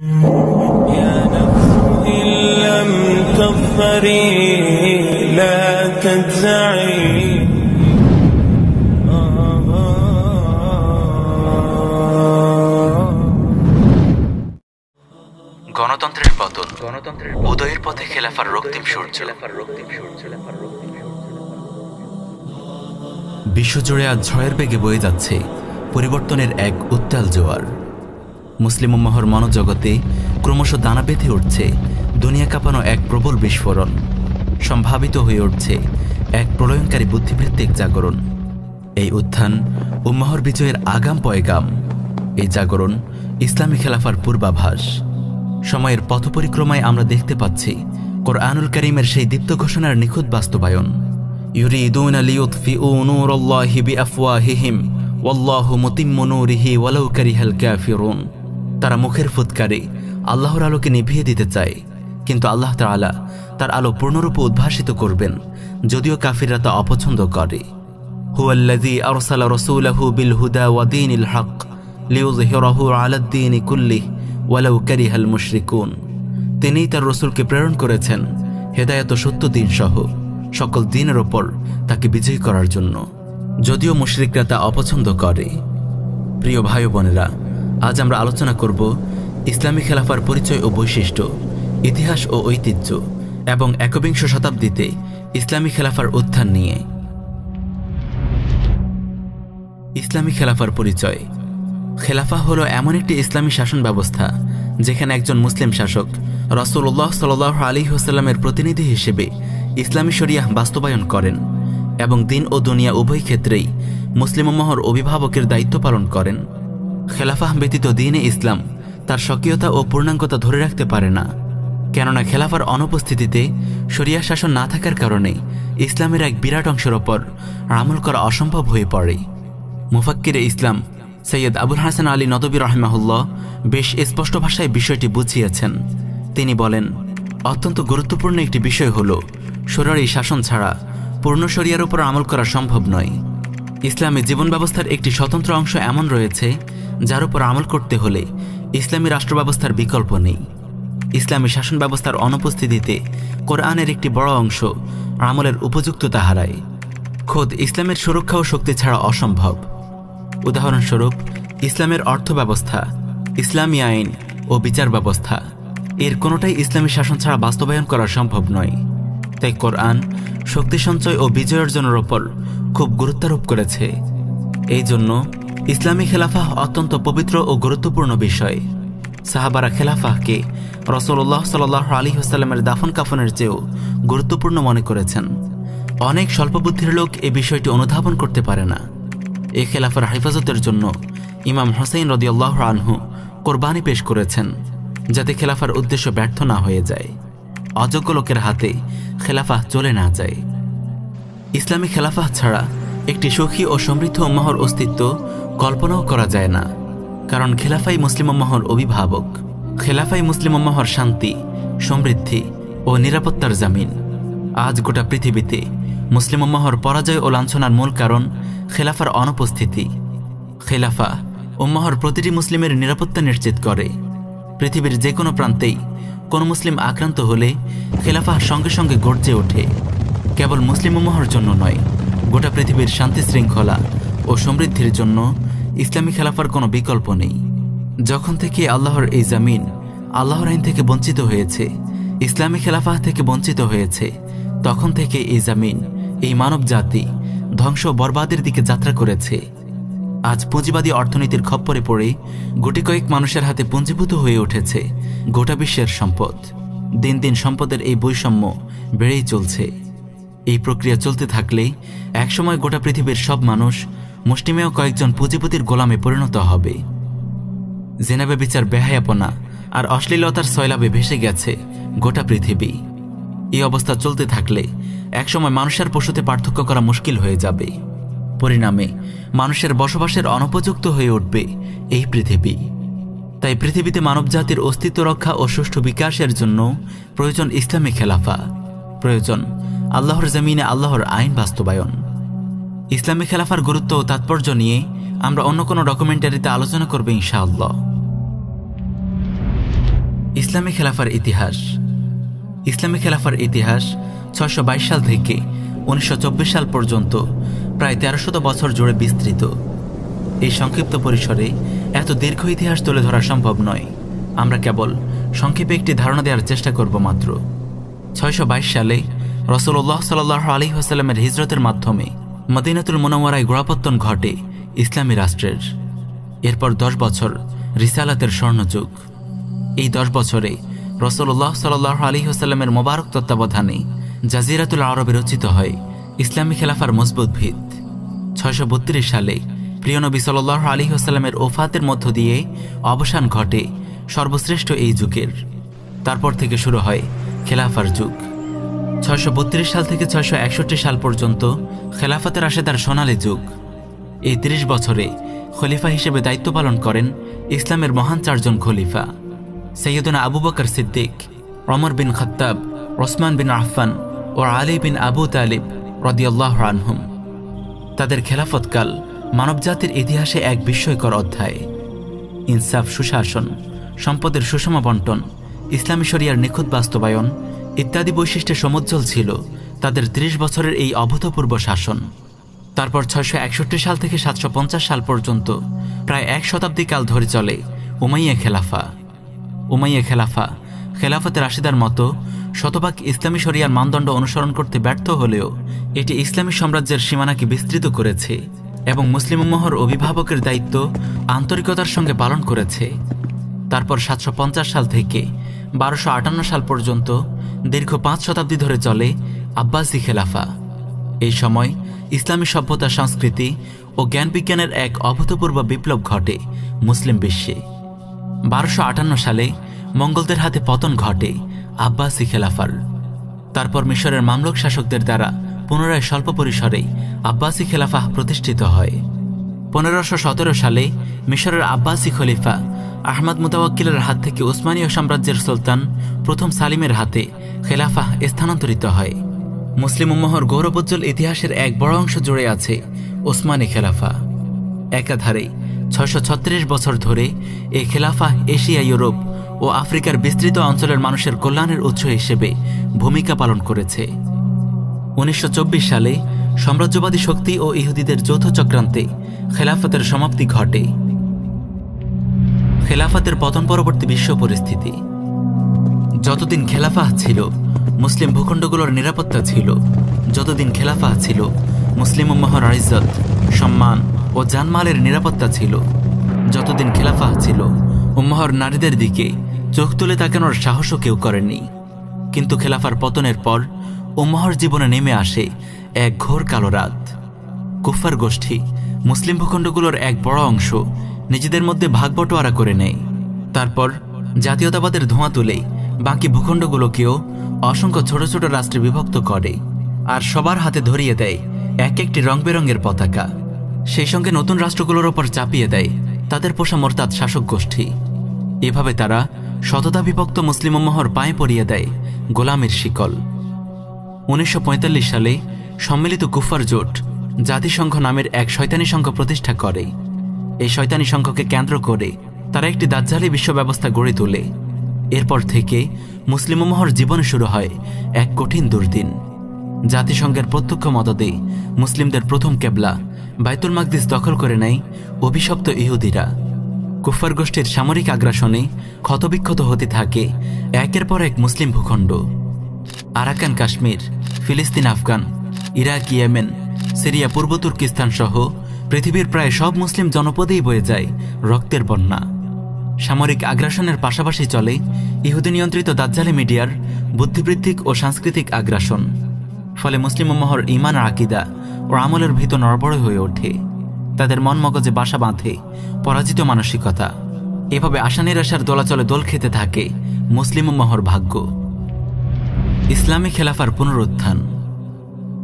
يا نفس إن لم تظفري لا تجزعي গণতন্ত্রের পতন গণতন্ত্রের উদয়ের পথে খেলাফার রক্তিম সূর্য বিশ্বজুড়ে আজ ঝড়ের বেগে বয়ে যাচ্ছে পরিবর্তনের এক উত্তাল জোয়ার মুসলিম উম্মাহর মনোজগতে ক্রমশ দানা বেঁধে উঠছে, দুনিয়া কাঁপানো এক প্রবল বিস্ফোরণ। সম্ভাবিত হয়ে উঠছে এক প্রলয়ঙ্কারী বুদ্ধিবৃত্তিক জাগরণ। এই উত্থান উম্মাহর বিজয়ের আগাম পয়গাম। এই জাগরণ ইসলামী খেলাফার পূর্বাভাস। সময়ের পথ পরিক্রমায় আমরা দেখতে পাচ্ছি কোরআনুল করিমের সেই দীপ্ত ঘোষণার নিখুঁত বাস্তবায়ন। ইউরিদুন লিউতফিউ নূরাল্লাহি বিআফওয়াহিহিম, ওয়াল্লাহু মুতিম্মু তারা মুখের ফুৎকারে আল্লাহর আলোকে নিভিয়ে দিতে চায়। কিন্তু আল্লাহ তাআলা তার আলো পূর্ণরূপে উদ্ভাসিত করবেন, যদিও কাফিররা তা অপছন্দ করে। রাসূলাহু বিল হুদা মুশরিকুন। তিনিই তার রসুলকে প্রেরণ করেছেন হেদায়ত সত্য দিন সহ সকল দিনের ওপর তাকে বিজয়ী করার জন্য। যদিও মুশরিকরা তা অপছন্দ করে। প্রিয় ভাই বোনেরা আজ আমরা আলোচনা করব ইসলামী খেলাফার পরিচয় ও বৈশিষ্ট্য, ইতিহাস ও ঐতিহ্য এবং একবিংশ শতাব্দীতে ইসলামী খেলাফার উত্থান নিয়ে। ইসলামী খেলাফার পরিচয়। খেলাফা হলো এমন একটি ইসলামী শাসন ব্যবস্থা যেখানে একজন মুসলিম শাসক রসুল্লাহ সাল আলী হোসাল্লামের প্রতিনিধি হিসেবে ইসলামী শরিয়াহ বাস্তবায়ন করেন এবং দিন ও দুনিয়া উভয় ক্ষেত্রেই মুসলিম মহর অভিভাবকের দায়িত্ব পালন করেন। খেলাফাহ ব্যতীত দিনে ইসলাম তার স্বকীয়তা ও পূর্ণাঙ্গতা ধরে রাখতে পারে না। কেননা খেলাফার অনুপস্থিতিতে শরিয়া শাসন না থাকার কারণে ইসলামের এক বিরাট অংশের ওপর আমল করা অসম্ভব হয়ে পড়ে। মুফাক্কিরে ইসলাম সৈয়দ আবুল হাসান আলী নদবী রহমাহুল্লাহ বেশ স্পষ্ট ভাষায় বিষয়টি বুঝিয়েছেন। তিনি বলেন, অত্যন্ত গুরুত্বপূর্ণ একটি বিষয় হল শরীরী শাসন ছাড়া পূর্ণ শরিয়ার উপর আমল করা সম্ভব নয়। ইসলামী জীবন ব্যবস্থার একটি স্বতন্ত্র অংশ এমন রয়েছে যার উপর আমল করতে হলে ইসলামী রাষ্ট্র ব্যবস্থার বিকল্প নেই। ইসলামী শাসন ব্যবস্থার অনুপস্থিতিতে কোরআনের একটি বড় অংশ আমলের উপযুক্ততা হারায়। খোদ ইসলামের সুরক্ষা ও শক্তি ছাড়া অসম্ভব। উদাহরণস্বরূপ, ইসলামের অর্থ ব্যবস্থা ইসলামী আইন ও বিচার ব্যবস্থা, এর কোনোটাই ইসলামী শাসন ছাড়া বাস্তবায়ন করা সম্ভব নয়। তাই কোরআন শক্তি সঞ্চয় ও বিজয় অর্জনের ওপর খুব গুরুত্বারোপ করেছে। এই জন্য ইসলামী খেলাফাহ অত্যন্ত পবিত্র ও গুরুত্বপূর্ণ বিষয়। সাহাবারা খেলাফাহকে রসল্লাহ সাল আলী হাসাল্লামের দাফন কাফনের চেয়েও গুরুত্বপূর্ণ মনে করেছেন। অনেক স্বল্পবুদ্ধির লোক এ বিষয়টি অনুধাবন করতে পারে না। এ খেলাফার হেফাজতের জন্য ইমাম হোসেন রদিয়াল্লাহ আনহু কোরবানি পেশ করেছেন, যাতে খেলাফার উদ্দেশ্য ব্যর্থ না হয়ে যায়। অযোগ্য লোকের হাতে খেলাফাহ চলে না যায়। ইসলামী খেলাফাহ ছাড়া একটি সুখী ও সমৃদ্ধ উম্মাহর অস্তিত্ব কল্পনাও করা যায় না। কারণ খেলাফাই মুসলিম উম্মাহর অভিভাবক, খেলাফাই মুসলিম উম্মাহর শান্তি, সমৃদ্ধি ও নিরাপত্তার জামিন। আজ গোটা পৃথিবীতে মুসলিম উম্মাহর পরাজয় ও লাঞ্ছনার মূল কারণ খেলাফার অনুপস্থিতি। খেলাফা উম্মাহর প্রতিটি মুসলিমের নিরাপত্তা নিশ্চিত করে। পৃথিবীর যে কোনো প্রান্তেই কোনো মুসলিম আক্রান্ত হলে খেলাফা সঙ্গে সঙ্গে গর্জে ওঠে। কেবল মুসলিম উম্মাহর জন্য নয়, গোটা পৃথিবীর শান্তি শৃঙ্খলা ও সমৃদ্ধির জন্য ইসলামী খেলাফার কোনো বিকল্প নেই। যখন থেকে আল্লাহর এই জামিন আল্লাহর আইন থেকে বঞ্চিত হয়েছে, ইসলামী খেলাফাহ থেকে বঞ্চিত হয়েছে, তখন থেকে এই জামিন এই মানব জাতি ধ্বংস বরবাদের দিকে যাত্রা করেছে। আজ পুঁজিবাদী অর্থনীতির খপ্পরে পড়ে গুটি কয়েক মানুষের হাতে পুঞ্জীভূত হয়ে উঠেছে গোটা বিশ্বের সম্পদ। দিন দিন সম্পদের এই বৈষম্য বেড়েই চলছে। এই প্রক্রিয়া চলতে থাকলে একসময় গোটা পৃথিবীর সব মানুষ মুষ্টিমেয় কয়েকজন পুঁজিপতির গোলামে পরিণত হবে। জেনাবে বিচার বেহায়াপনা আর অশ্লীলতার সয়লাবে ভেসে গেছে গোটা পৃথিবী। এই অবস্থা চলতে থাকলে একসময় মানুষের পশুতে পার্থক্য করা মুশকিল হয়ে যাবে। পরিণামে মানুষের বসবাসের অনুপযুক্ত হয়ে উঠবে এই পৃথিবী। তাই পৃথিবীতে মানবজাতির অস্তিত্ব রক্ষা ও সুষ্ঠু বিকাশের জন্য প্রয়োজন ইসলামী খেলাফা। প্রয়োজন আল্লাহর জমিনে আল্লাহর আইন বাস্তবায়ন। ইসলামী খেলাফার গুরুত্ব ও তাৎপর্য নিয়ে আমরা অন্য কোনো ডকুমেন্টারিতে আলোচনা করবে ইনশাআল্লাহ। ইসলামী খেলাফার ইতিহাস। ইসলামী খেলাফার ইতিহাস ছয়শো বাইশ সাল থেকে উনিশশো চব্বিশ সাল পর্যন্ত প্রায় তেরোশত বছর জুড়ে বিস্তৃত। এই সংক্ষিপ্ত পরিসরে এত দীর্ঘ ইতিহাস তুলে ধরা সম্ভব নয়। আমরা কেবল সংক্ষেপে একটি ধারণা দেওয়ার চেষ্টা করব মাত্র। ছয়শো বাইশ সালে রসুল্লাহ সাল্লাহ আলী হাসাল্লামের হিজরতের মাধ্যমে মদিনাতুল মোনাওয়ারায় গোড়াপত্তন ঘটে ইসলামী রাষ্ট্রের। এরপর দশ বছর রিসালাতের স্বর্ণযুগ। এই দশ বছরে রসুল্লাহ সাল্লাহ আলী হাসাল্লামের মোবারক তত্ত্বাবধানে জাজিরাতুল আরবে রচিত হয় ইসলামী খেলাফার মজবুত ভিত। ছয়শো সালে প্রিয় নবী সাল্লাহ আলী হাসাল্লামের ওফাতের মধ্য দিয়ে অবসান ঘটে সর্বশ্রেষ্ঠ এই যুগের। তারপর থেকে শুরু হয় খেলাফার যুগ। ছয়শো বত্রিশ সাল থেকে ছয়শো একষট্টি সাল পর্যন্ত খেলাফতের আসে তার সোনালী যুগ। এই তিরিশ বছরে খলিফা হিসেবে দায়িত্ব পালন করেন ইসলামের মহান চারজন খলিফা, সৈয়দনা আবু বকর সিদ্দিক অমর বিন খত্তাব, ওসমান বিন আহফান ও আলী বিন আবু তালিব রদিয়াল্লাহ আনহুম। তাদের খেলাফতকাল মানবজাতির ইতিহাসে এক বিস্ময়কর অধ্যায়। ইনসাফ, সুশাসন, সম্পদের সুষম বন্টন, ইসলামী শরিয়ার নিখুঁত বাস্তবায়ন ইত্যাদি বৈশিষ্ট্যে সমুজ্জ্বল ছিল তাদের ত্রিশ বছরের এই অভূতপূর্ব শাসন। তারপর ছয়শো একষট্টি সাল থেকে সাতশো পঞ্চাশ সাল পর্যন্ত প্রায় এক শতাব্দী কাল ধরে চলে উমাইয়া খেলাফা। উমাইয়া খেলাফা, খেলাফতে রাশিদার মতো শতভাগ ইসলামী শরিয়ার মানদণ্ড অনুসরণ করতে ব্যর্থ হলেও এটি ইসলামী সাম্রাজ্যের সীমানাকে বিস্তৃত করেছে এবং মুসলিম উম্মহর অভিভাবকের দায়িত্ব আন্তরিকতার সঙ্গে পালন করেছে। তারপর সাতশো পঞ্চাশ সাল থেকে বারোশো সাল পর্যন্ত দীর্ঘ পাঁচ শতাব্দী ধরে চলে আব্বাসি খেলাফা। এই সময় ইসলামী সভ্যতা, সংস্কৃতি ও জ্ঞান বিজ্ঞানের এক অভূতপূর্ব বিপ্লব ঘটে মুসলিম বিশ্বে। বারোশো আটান্ন সালে মঙ্গলদের হাতে পতন ঘটে আব্বাসি খেলাফার। তারপর মিশরের মামলক শাসকদের দ্বারা পুনরায় স্বল্প পরিসরে আব্বাসি খেলাফা প্রতিষ্ঠিত হয়। পনেরোশো সালে মিশরের আব্বাসি খলিফা আহমদ মুতাওয়াক্কিলের হাত থেকে উসমানীয় সাম্রাজ্যের সুলতান প্রথম সালিমের হাতে খেলাফা স্থানান্তরিত হয়। মুসলিম উম্মহর গৌরবোজ্জ্বল ইতিহাসের এক বড় অংশ জুড়ে আছে ওসমানী খেলাফা। একাধারে ছয়শো ছত্রিশ বছর ধরে এই খেলাফা এশিয়া, ইউরোপ ও আফ্রিকার বিস্তৃত অঞ্চলের মানুষের কল্যাণের উৎস হিসেবে ভূমিকা পালন করেছে। উনিশশো চব্বিশ সালে সাম্রাজ্যবাদী শক্তি ও ইহুদিদের যৌথ চক্রান্তে খেলাফতের সমাপ্তি ঘটে। খেলাফতের পতন পরবর্তী বিশ্ব পরিস্থিতি। যতদিন খেলাফাহ ছিল, মুসলিম ভূখণ্ডগুলোর নিরাপত্তা ছিল। যতদিন খেলাফাহ ছিল, মুসলিম উম্মাহর ইজ্জত, সম্মান ও জানমালের নিরাপত্তা ছিল। যতদিন খেলাফাহ ছিল, উম্মাহর নারীদের দিকে চোখ তুলে তাকানোর সাহসও কেউ করেনি কিন্তু খেলাফার পতনের পর, উম্মাহর জীবনে নেমে আসে এক ঘোর কালো রাত। কুফার গোষ্ঠী, মুসলিম ভূখণ্ডগুলোর এক বড় অংশ নিজেদের মধ্যে ভাগবটোয়ারা করে নেয়। তারপর জাতীয়তাবাদের ধোঁয়া তুলে বাকি ভূখণ্ডগুলোকেও অসংখ্য ছোট ছোট রাষ্ট্রে বিভক্ত করে আর সবার হাতে ধরিয়ে দেয় এক একটি রং বেরঙের পতাকা। সেই সঙ্গে নতুন রাষ্ট্রগুলোর ওপর চাপিয়ে দেয় তাদের পোষা মোরতাদ শাসক গোষ্ঠী। এভাবে তারা শততা বিভক্ত মুসলিম মহর পায়ে পরিয়ে দেয় গোলামের শিকল। উনিশশো পঁয়তাল্লিশ সালে সম্মিলিত কুফার জোট জাতিসংঘ নামের এক শয়তানি সংঘ প্রতিষ্ঠা করে। এই শয়তানি সংখ্যকে কেন্দ্র করে তারা একটি দাজ্জালি বিশ্ব ব্যবস্থা গড়ে তোলে। এরপর থেকে মুসলিম মহর জীবনে শুরু হয় এক কঠিন দুর্দিন। জাতিসংঘের প্রত্যক্ষ মদদে মুসলিমদের প্রথম কেবলা বাইতুল মাকদিস দখল করে নেয় অভিশপ্ত ইহুদিরা। কুফার গোষ্ঠীর সামরিক আগ্রাসনে ক্ষতবিক্ষত হতে থাকে একের পর এক মুসলিম ভূখণ্ড। আরাকান কাশ্মীর, ফিলিস্তিন, আফগান, ইরাক, ইয়েমেন, সিরিয়া, পূর্ব তুর্কিস্তান সহ পৃথিবীর প্রায় সব মুসলিম জনপদেই বয়ে যায় রক্তের বন্যা। সামরিক আগ্রাসনের পাশাপাশি চলে ইহুদি নিয়ন্ত্রিত দাজ্জালি মিডিয়ার বুদ্ধিবৃত্তিক ও সাংস্কৃতিক আগ্রাসন। ফলে মুসলিম মহর ইমান আকিদা ও আমলের ভিতর নড়বড় হয়ে ওঠে। তাদের মন মগজে বাসা বাঁধে পরাজিত মানসিকতা। এভাবে আশা নিরাশার দোলাচলে দোল খেতে থাকে মুসলিম মহর ভাগ্য। ইসলামী খেলাফার পুনরুত্থান।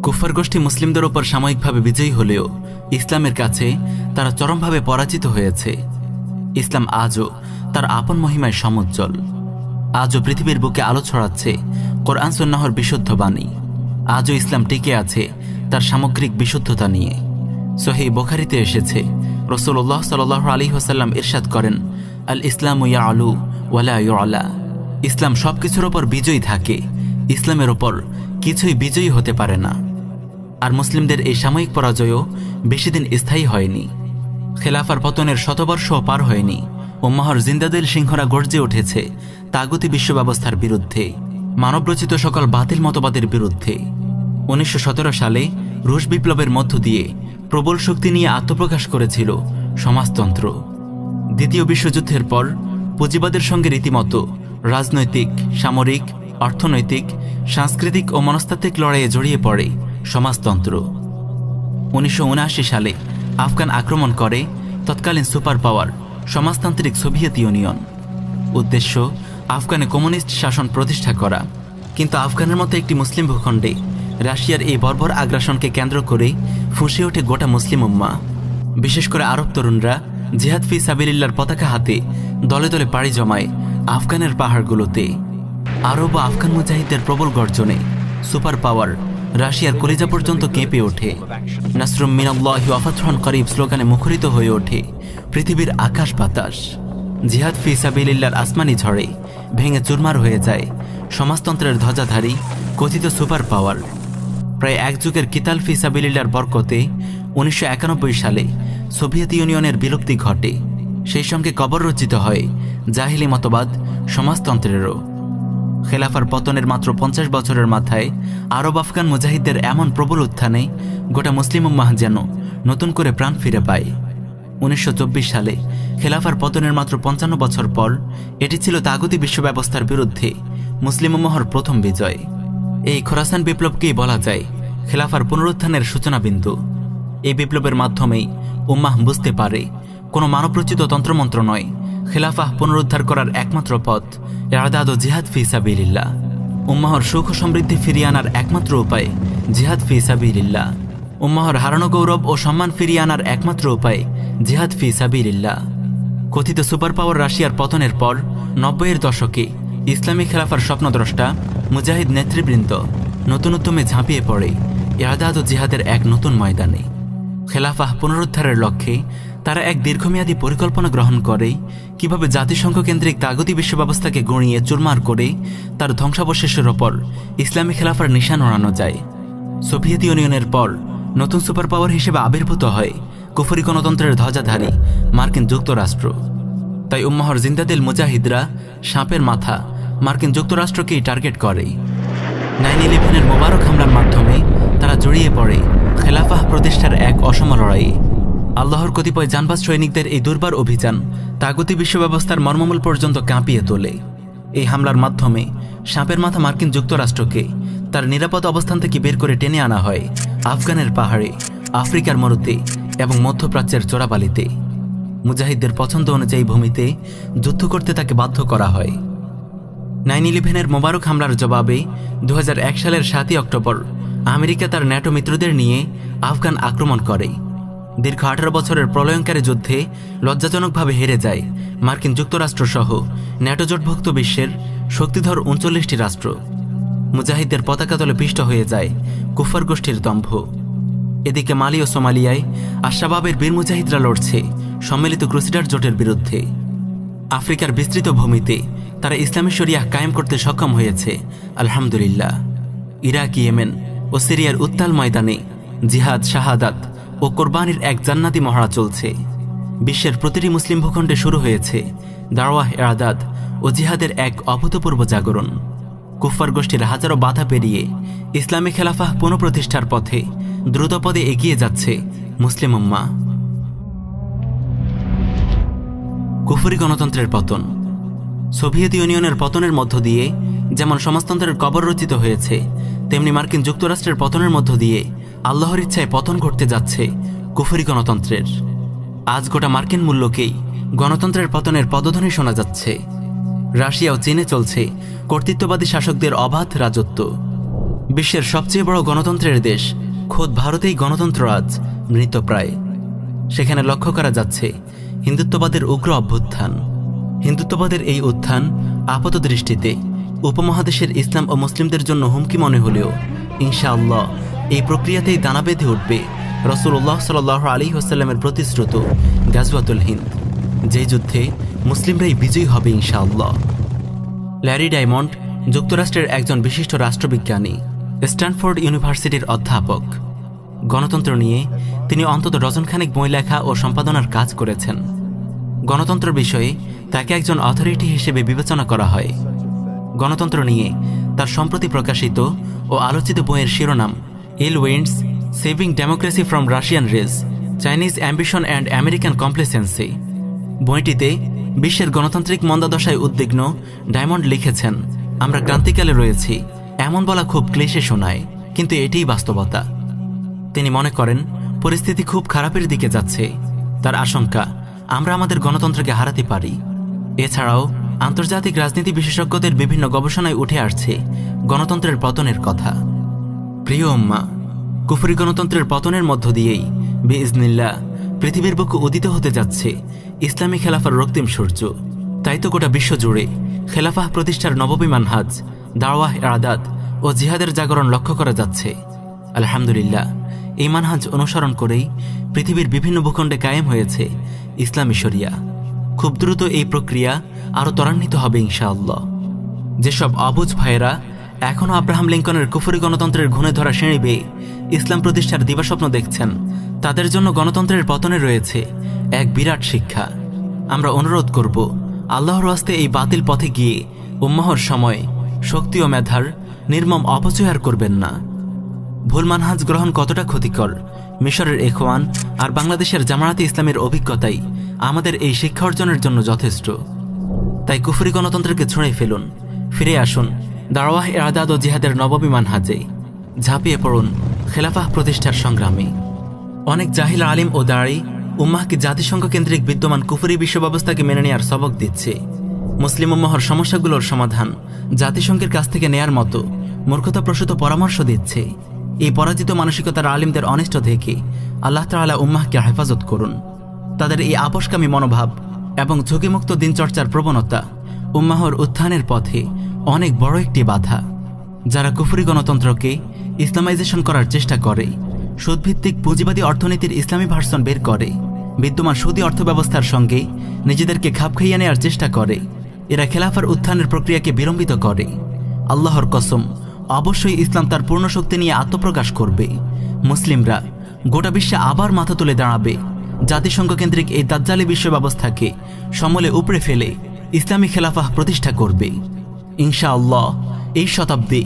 কুফার গোষ্ঠী মুসলিমদের ওপর সাময়িকভাবে বিজয়ী হলেও ইসলামের কাছে তারা চরমভাবে পরাজিত হয়েছে। ইসলাম আজও তার আপন মহিমায় সমুজ্জ্বল। আজও পৃথিবীর বুকে আলো ছড়াচ্ছে কোরআন সন্ন্যাহর বিশুদ্ধ বাণী। আজও ইসলাম টিকে আছে তার সামগ্রিক বিশুদ্ধতা নিয়ে। সহি বোখারিতে এসেছে রসুল্লাহ সাল আলী হোসাল্লাম ইরশাদ করেন আল ইসলাম ইয়া আলু ওয়ালা ইসলাম সব কিছুর ওপর বিজয়ী থাকে, ইসলামের ওপর কিছুই বিজয়ী হতে পারে না। আর মুসলিমদের এই সাময়িক পরাজয়ও বেশি দিন স্থায়ী হয়নি। খেলাফার পতনের শতবর্ষও পার হয়নি। উম্মাহর জিন্দাদের সিংহরা গর্জে উঠেছে তাগতি বিশ্ব ব্যবস্থার বিরুদ্ধে, মানবরচিত সকল বাতিল মতবাদের বিরুদ্ধে। উনিশশো সতেরো সালে রুশ বিপ্লবের মধ্য দিয়ে প্রবল শক্তি নিয়ে আত্মপ্রকাশ করেছিল সমাজতন্ত্র। দ্বিতীয় বিশ্বযুদ্ধের পর পুঁজিবাদের সঙ্গে রীতিমতো রাজনৈতিক, সামরিক, অর্থনৈতিক, সাংস্কৃতিক ও মনস্তাত্ত্বিক লড়াইয়ে জড়িয়ে পড়ে সমাজতন্ত্র। উনিশশো উনআশি সালে আফগান আক্রমণ করে তৎকালীন সুপার পাওয়ার সমাজতান্ত্রিক সোভিয়েত ইউনিয়ন। উদ্দেশ্য, আফগানে কমিউনিস্ট শাসন প্রতিষ্ঠা করা। কিন্তু আফগানের মতো একটি মুসলিম ভূখণ্ডে রাশিয়ার এই বর্বর আগ্রাসনকে কেন্দ্র করে ফুঁসে ওঠে গোটা মুসলিম উম্মা। বিশেষ করে আরব তরুণরা জিহাদ ফি সাবিরিল্লার পতাকা হাতে দলে দলে পাড়ি জমায় আফগানের পাহাড়গুলোতে। আরব ও আফগান মুজাহিদদের প্রবল গর্জনে সুপার পাওয়ার রাশিয়ার কলিজা পর্যন্ত কেঁপে ওঠে। নাসরুম মিনাল্লাহ ওয়াফাতহন করিব স্লোগানে মুখরিত হয়ে ওঠে, পৃথিবীর আকাশ বাতাস। জিহাদ ফি সাবিলিল্লার আসমানি ঝড়ে, ভেঙে চুরমার হয়ে যায়। সমাজতন্ত্রের ধ্বজাধারী, কথিত সুপার পাওয়ার। প্রায় এক যুগের কিতাল ফি সাবিলিল্লার বরকতে উনিশশো একানব্বই সালে সোভিয়েত ইউনিয়নের বিলুপ্তি ঘটে। সেই সঙ্গে কবর রচিত হয়, জাহিলি মতবাদ সমাজতন্ত্রেরও। খেলাফার পতনের মাত্র পঞ্চাশ বছরের মাথায় আরব আফগান মুজাহিদদের এমন প্রবল উত্থানে গোটা মুসলিম উম্মাহ যেন নতুন করে প্রাণ ফিরে পায়। উনিশশো চব্বিশ সালে খেলাফার পতনের মাত্র পঞ্চান্ন বছর পর এটি ছিল তাগতি বিশ্ব ব্যবস্থার বিরুদ্ধে মুসলিম উম্মাহর প্রথম বিজয়। এই খোরাসান বিপ্লবকেই বলা যায় খেলাফার পুনরুত্থানের সূচনা বিন্দু এই বিপ্লবের মাধ্যমেই উম্মাহ বুঝতে পারে কোনো মানবরচিত তন্ত্রমন্ত্র নয় খেলাফাহ পুনরুদ্ধার করার একমাত্র পথ এরাদাদ ও জিহাদ ফি সাবিলিল্লাহ। উম্মাহর সুখ ও সমৃদ্ধি ফিরিয়ে আনার একমাত্র উপায়, জিহাদ ফি সাবিলিল্লাহ। উম্মাহর হারানো গৌরব ও সম্মান ফিরিয়ে আনার একমাত্র উপায়, জিহাদ ফি সাবিলিল্লাহ। কথিত সুপার পাওয়ার রাশিয়ার পতনের পর, নব্বইয়ের দশকে ইসলামী খেলাফার স্বপ্নদ্রষ্টা মুজাহিদ নেতৃবৃন্দ নতুন উদ্যমে ঝাঁপিয়ে পড়ে ইয়াদাদ ও জিহাদের এক নতুন ময়দানে। খেলাফাহ পুনরুদ্ধারের লক্ষ্যে তারা এক দীর্ঘমেয়াদী পরিকল্পনা গ্রহণ করে, কীভাবে জাতিসংঘ কেন্দ্রিক তাগতি বিশ্ব ব্যবস্থাকে গড়িয়ে চুরমার করে, তার ধ্বংসাবশেষের ওপর ইসলামী খেলাফার নিশান ওড়ানো যায়। সোভিয়েত ইউনিয়নের পর নতুন সুপার পাওয়ার হিসেবে আবির্ভূত হয় কুফরি গণতন্ত্রের ধ্বজাধারী মার্কিন যুক্তরাষ্ট্র। তাই উম্মাহর জিন্দাদিল মুজাহিদরা সাপের মাথা মার্কিন যুক্তরাষ্ট্রকেই টার্গেট করে। নাইন ইলেভেনের মোবারক হামলার মাধ্যমে তারা জড়িয়ে পড়ে খেলাফাহ প্রতিষ্ঠার এক অসম লড়াইয়ে। আল্লাহর কতিপয় জানবাজ সৈনিকদের এই দুর্বার অভিযান তাগতি বিশ্ব ব্যবস্থার মর্মমূল পর্যন্ত কাঁপিয়ে তোলে। এই হামলার মাধ্যমে সাপের মাথা মার্কিন যুক্তরাষ্ট্রকে তার নিরাপদ অবস্থান থেকে বের করে টেনে আনা হয় আফগানের পাহাড়ে, আফ্রিকার মরুতে এবং মধ্যপ্রাচ্যের চোরাবালিতে। মুজাহিদদের পছন্দ অনুযায়ী ভূমিতে যুদ্ধ করতে তাকে বাধ্য করা হয়। নাইন ইলেভেনের মোবারক হামলার জবাবে দু হাজার এক সালের সাতই অক্টোবর আমেরিকা তার ন্যাটো মিত্রদের নিয়ে আফগান আক্রমণ করে। দীর্ঘ আঠারো বছরের প্রলয়ঙ্কারী যুদ্ধে লজ্জাজনকভাবে হেরে যায় মার্কিন যুক্তরাষ্ট্রসহ ন্যাটোজোটভুক্ত বিশ্বের শক্তিধর উনচল্লিশটি রাষ্ট্র। মুজাহিদদের পতাকা তলে পিষ্ট হয়ে যায় কুফার গোষ্ঠীর দম্ভ এদিকে মালি ও সোমালিয়ায় আশাবাবের বীর মুজাহিদরা লড়ছে সম্মিলিত ক্রুসিডার জোটের বিরুদ্ধে। আফ্রিকার বিস্তৃত ভূমিতে তারা ইসলামী শরিয়াহ কায়েম করতে সক্ষম হয়েছে, আলহামদুলিল্লাহ। ইরাক, ইয়েমেন ও সিরিয়ার উত্তাল ময়দানে জিহাদ, শাহাদাত ও কোরবানির এক জান্নাতি মহড়া চলছে। বিশ্বের প্রতিটি মুসলিম ভূখণ্ডে শুরু হয়েছে দারওয়াহ এরাদাদ ও জিহাদের এক অভূতপূর্ব জাগরণ। কুফার গোষ্ঠীর হাজারো বাধা পেরিয়ে ইসলামী খেলাফাহ পুনঃপ্রতিষ্ঠার পথে দ্রুতপদে এগিয়ে যাচ্ছে মুসলিম উম্মা। কুফরি গণতন্ত্রের পতন। সোভিয়েত ইউনিয়নের পতনের মধ্য দিয়ে যেমন সমাজতন্ত্রের কবর রচিত হয়েছে, তেমনি মার্কিন যুক্তরাষ্ট্রের পতনের মধ্য দিয়ে আল্লাহর ইচ্ছায় পতন ঘটতে যাচ্ছে কুফরি গণতন্ত্রের। আজ গোটা মার্কিন মূল্যকেই গণতন্ত্রের পতনের পদধ্বনি শোনা যাচ্ছে। রাশিয়া ও চীনে চলছে কর্তৃত্ববাদী শাসকদের অবাধ রাজত্ব। বিশ্বের সবচেয়ে বড় গণতন্ত্রের দেশ খোদ ভারতেই গণতন্ত্র আজ মৃতপ্রায় সেখানে লক্ষ্য করা যাচ্ছে হিন্দুত্ববাদের উগ্র অভ্যুত্থান। হিন্দুত্ববাদের এই উত্থান আপাত দৃষ্টিতে উপমহাদেশের ইসলাম ও মুসলিমদের জন্য হুমকি মনে হলেও ইনশাআল্লাহ এই প্রক্রিয়াতেই দানা বেঁধে উঠবে রসুল্লাহ সাল আলী হোসাল্লামের প্রতিশ্রুত গাজওয়াতুল হিন্দ। যে যুদ্ধে মুসলিমরাই বিজয়ী হবে ইনশাআল্লাহ। ল্যারি ডায়মন্ড, যুক্তরাষ্ট্রের একজন বিশিষ্ট রাষ্ট্রবিজ্ঞানী, স্ট্যানফোর্ড ইউনিভার্সিটির অধ্যাপক। গণতন্ত্র নিয়ে তিনি অন্তত ডজনখানেক বই লেখা ও সম্পাদনার কাজ করেছেন। গণতন্ত্র বিষয়ে তাকে একজন অথরিটি হিসেবে বিবেচনা করা হয়। গণতন্ত্র নিয়ে তার সম্প্রতি প্রকাশিত ও আলোচিত বইয়ের শিরোনাম ill winds saving democracy from Russian rage Chinese ambition and American complacency বইটিতে বিশ্বের গণতান্ত্রিক মন্দাদশায় উদ্বিগ্ন ডায়মন্ড লিখেছেন, আমরা ক্রান্তিকালে রয়েছি, এমন বলা খুব ক্লেশে শোনায়, কিন্তু এটিই বাস্তবতা। তিনি মনে করেন, পরিস্থিতি খুব খারাপের দিকে যাচ্ছে। তার আশঙ্কা, আমরা আমাদের গণতন্ত্রকে হারাতে পারি। এছাড়াও, আন্তর্জাতিক রাজনীতি বিশেষজ্ঞদের বিভিন্ন গবেষণায় উঠে আসছে গণতন্ত্রের পতনের কথা। প্রিয় উম্মা কুফরি গণতন্ত্রের পতনের মধ্য দিয়েই বেইজনিল্লা পৃথিবীর বুকে উদিত হতে যাচ্ছে ইসলামী খেলাফার রক্তিম সূর্য। তাই তো গোটা বিশ্ব জুড়ে খেলাফাহ প্রতিষ্ঠার নববিমান হাজ দাওয়াহ আদাত ও জিহাদের জাগরণ লক্ষ্য করা যাচ্ছে। আলহামদুলিল্লাহ, এই মানহাজ অনুসরণ করেই পৃথিবীর বিভিন্ন ভূখণ্ডে কায়েম হয়েছে ইসলামী শরিয়া। খুব দ্রুত এই প্রক্রিয়া আরও ত্বরান্বিত হবে ইনশাআল্লাহ। যেসব আবুজ ভাইয়েরা এখনও আব্রাহাম লিঙ্কনের কুফরি গণতন্ত্রের ঘুণে ধরা বেয়ে ইসলাম প্রতিষ্ঠার দিবাস্বপ্ন দেখছেন। তাদের জন্য গণতন্ত্রের পতনে রয়েছে এক বিরাট শিক্ষা। আমরা অনুরোধ করব, আল্লাহর হস্তে এই বাতিল পথে গিয়ে উম্মাহর সময় শক্তি ও মেধার নির্মম অপচয় আর করবেন না। ভুল মানহাজ গ্রহণ কতটা ক্ষতিকর, মিশরের এখওয়ান আর বাংলাদেশের জামায়াতে ইসলামের অভিজ্ঞতাই আমাদের এই শিক্ষা অর্জনের জন্য যথেষ্ট। তাই কুফরি গণতন্ত্রকে ছুঁড়ে ফেলুন, ফিরে আসুন দারওয়াহ এরাদাদ ও জিহাদের নববিমান হাজে, ঝাঁপিয়ে পড়ুন খেলাফাহ প্রতিষ্ঠার সংগ্রামে। অনেক জাহিল আলিম ও দাঁড়ি উম্মাহকে জাতিসংঘ কেন্দ্রিক বিদ্যমান কুফুরি বিশ্ব ব্যবস্থাকে মেনে নেওয়ার সবক দিচ্ছে। মুসলিম উম্মাহর সমস্যাগুলোর সমাধান জাতিসংঘের কাছ থেকে নেয়ার মতো মূর্খতাপ্রসূত পরামর্শ দিচ্ছে। এই পরাজিত মানসিকতার আলিমদের অনিষ্ট থেকে আল্লাহ তাআলা উম্মাহকে হেফাজত করুন। তাদের এই আপসকামী মনোভাব এবং ঝুঁকিমুক্ত দিনচর্চার প্রবণতা উম্মাহর উত্থানের পথে অনেক বড় একটি বাধা, যারা কুফরি গণতন্ত্রকে ইসলামাইজেশন করার চেষ্টা করে, সুদভিত্তিক পুঁজিবাদী অর্থনীতির ইসলামী ভার্সন বের করে, বিদ্যমান সুদী অর্থব্যবস্থার সঙ্গে নিজেদেরকে খাপ খাইয়ে নেওয়ার চেষ্টা করে, এরা খেলাফার উত্থানের প্রক্রিয়াকে বিলম্বিত করে। আল্লাহর কসম, অবশ্যই ইসলাম তার পূর্ণ শক্তি নিয়ে আত্মপ্রকাশ করবে। মুসলিমরা গোটা বিশ্বে আবার মাথা তুলে দাঁড়াবে। জাতিসংঘ কেন্দ্রিক এই দাজ্জালি বিশ্ব ব্যবস্থাকে সমলে উপড়ে ফেলে ইসলামী খেলাফাহ প্রতিষ্ঠা করবে। ইনশাআল্লাহ, এই শতাব্দী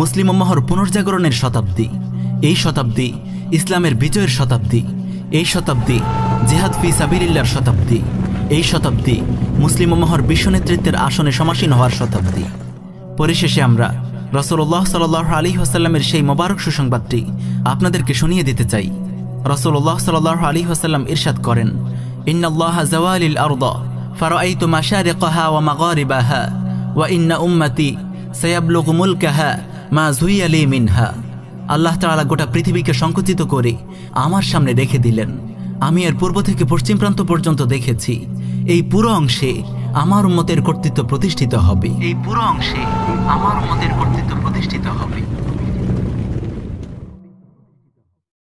মুসলিম মহর পুনর্জাগরণের শতাব্দী, এই শতাব্দী ইসলামের বিজয়ের শতাব্দী, এই শতাব্দী জেহাদ ফি সাবিরিল্লার শতাব্দী, এই শতাব্দী মুসলিম মহর বিশ্ব নেতৃত্বের আসনে সমাসীন হওয়ার শতাব্দী। পরিশেষে আমরা রসল্লাহ সাল আলী হাসাল্লামের সেই মোবারক সুসংবাদটি আপনাদেরকে শুনিয়ে দিতে চাই। রসল্লাহ সাল আলী হাসাল্লাম ইরশাদ করেন ইন্নআল্লাহ জওয়ালিল আরদ, ফারআইতু ও ওয়া মাগারিবাহা। মিনহা আল্লাহ তালা গোটা পৃথিবীকে সংকুচিত করে আমার সামনে রেখে দিলেন। আমি এর পূর্ব থেকে পশ্চিম প্রান্ত পর্যন্ত দেখেছি। এই পুরো অংশে আমার মতের কর্তৃত্ব প্রতিষ্ঠিত হবে। এই পুরো অংশে আমার মতের কর্তৃত্ব প্রতিষ্ঠিত হবে।